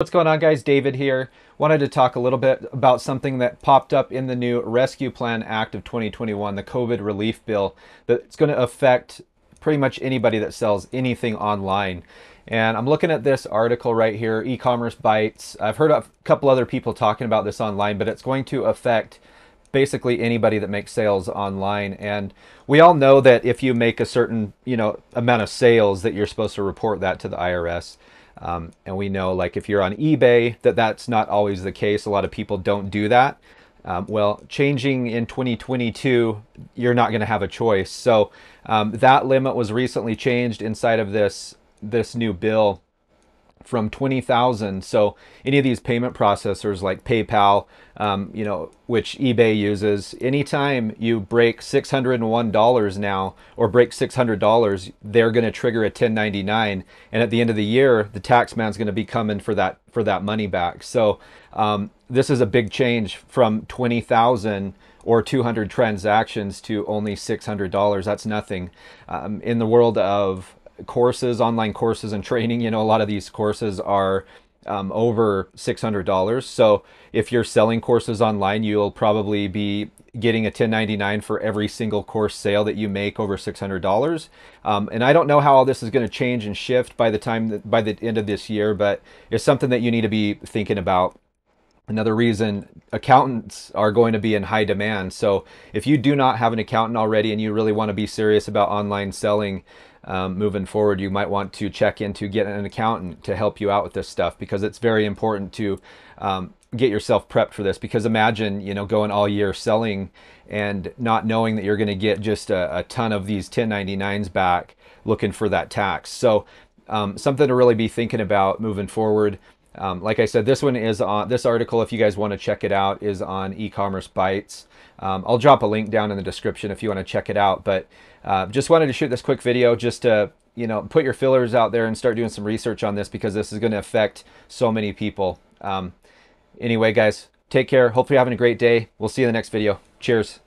What's going on guys? David here. Wanted to talk a little bit about something that popped up in the new Rescue Plan Act of 2021, the COVID relief bill that's going to affect pretty much anybody that sells anything online. And I'm looking at this article right here, EcommerceBytes. I've heard a couple other people talking about this online, but it's going to affect basically anybody that makes sales online. And we all know that if you make a certain, you know, amount of sales that you're supposed to report that to the IRS. Um, and we know like if you're on eBay that that's not always the case. A lot of people don't do that. Um, well, changing in 2022, you're not going to have a choice. So um, that limit was recently changed inside of this this new bill from 20,000. So any of these payment processors like PayPal, um, you know, which eBay uses, anytime you break $601 now or break $600, they're going to trigger a 1099. And at the end of the year, the tax man's going to be coming for that for that money back. So um, this is a big change from 20,000 or 200 transactions to only $600. That's nothing. Um, in the world of courses, online courses and training, you know, a lot of these courses are um, over $600. So if you're selling courses online, you'll probably be getting a 1099 for every single course sale that you make over $600. Um, and I don't know how all this is going to change and shift by the time that, by the end of this year, but it's something that you need to be thinking about. Another reason accountants are going to be in high demand. So if you do not have an accountant already and you really want to be serious about online selling, um, moving forward, you might want to check in to get an accountant to help you out with this stuff because it's very important to um, get yourself prepped for this. Because imagine, you know, going all year selling and not knowing that you're going to get just a, a, ton of these 1099s back looking for that tax. So um, something to really be thinking about moving forward. Um, like I said, this one is on this article. If you guys want to check it out, is on EcommerceBytes. Um, I'll drop a link down in the description if you want to check it out. But uh, just wanted to shoot this quick video just to you know put your fillers out there and start doing some research on this because this is going to affect so many people. Um, anyway, guys, take care. Hopefully, you're having a great day. We'll see you in the next video. Cheers.